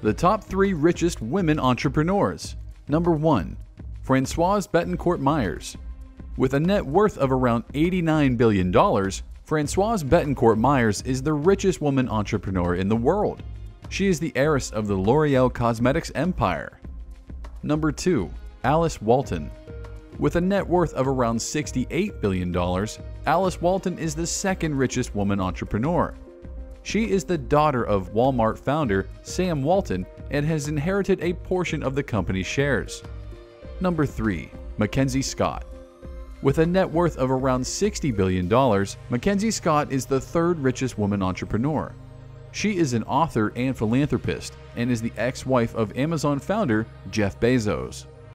The top three richest women entrepreneurs. Number 1. Francoise Bettencourt Meyers. With a net worth of around $89 billion, Francoise Bettencourt Meyers is the richest woman entrepreneur in the world. She is the heiress of the L'Oreal Cosmetics empire. Number 2. Alice Walton. With a net worth of around $68 billion, Alice Walton is the second richest woman entrepreneur. She is the daughter of Walmart founder Sam Walton and has inherited a portion of the company's shares. Number 3. Mackenzie Scott. With a net worth of around $60 billion, Mackenzie Scott is the third richest woman entrepreneur. She is an author and philanthropist and is the ex wife of Amazon founder Jeff Bezos.